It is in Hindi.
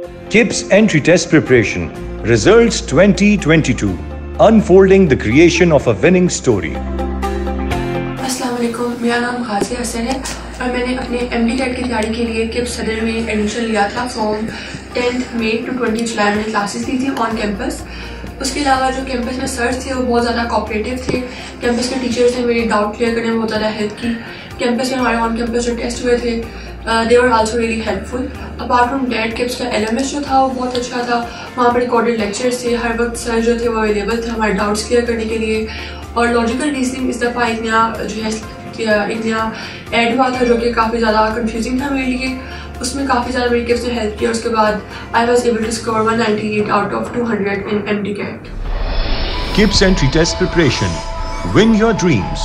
KIPS entry test preparation. Results 2022. Unfolding the creation of a winning story. Aslam मेरा नाम गाजी हसन है और मैंने अपने एम डी टेट की तैयारी के लिए किप सदर में एडमिशन लिया था from tenth May to twenty July मैंने क्लासेस दी थी ऑन कैंपस उसके अलावा जो कैंपस में सर्च थे, वो बहुत ज़्यादा कॉपरेटिव थे कैंपस के टीचर्स ने मेरी डाउट क्लियर करने में बहुत ज़्यादा हेल्प की कैंपस में हमारे ऑन कैंपस जो टेस्ट हुए थे they were also really helpful apart from that KIPS का एलएमएस जो था, वो बहुत अच्छा था। वहाँ पर रिकॉर्डेड लेक्चर्स थे। हर वक्त सर जो थे, वो अवेलेबल थे हमारे डाउट्स क्लियर करने के लिए। और लॉजिकल रीजनिंग इस दफ़ा एक नया जो है एक नया एड हुआ था जो कि काफ़ी ज़्यादा कन्फ्यूजिंग था मेरे लिए। उसमें काफ़ी ज़्यादा मेरी किप्स ने हेल्प किया। उसके बाद I was able to score 198 out of 200 in MDCAT KIPS entry test preparation. Win your dreams.